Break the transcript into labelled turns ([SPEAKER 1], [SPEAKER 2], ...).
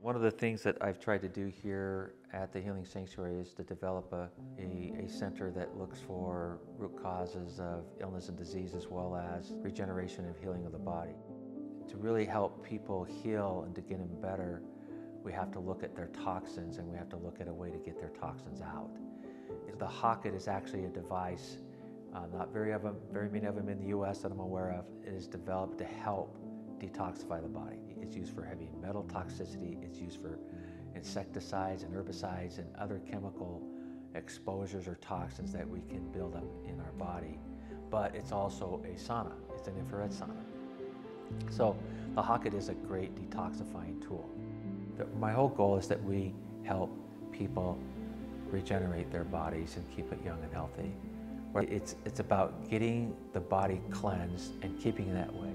[SPEAKER 1] One of the things that I've tried to do here at the Healing Sanctuary is to develop a, a, a, center that looks for root causes of illness and disease as well as regeneration and healing of the body. To really help people heal and to get them better, we have to look at their toxins and we have to look at a way to get their toxins out. The HOCATT is actually a device, uh, not very, of them, very many of them in the US that I'm aware of, it is developed to help detoxify the body. It's used for heavy metal toxicity, it's used for insecticides and herbicides and other chemical exposures or toxins that we can build up in our body. But it's also a sauna, it's an infrared sauna. So the HOCATT is a great detoxifying tool. My whole goal is that we help people regenerate their bodies and keep it young and healthy. It's, it's about getting the body cleansed and keeping it that way.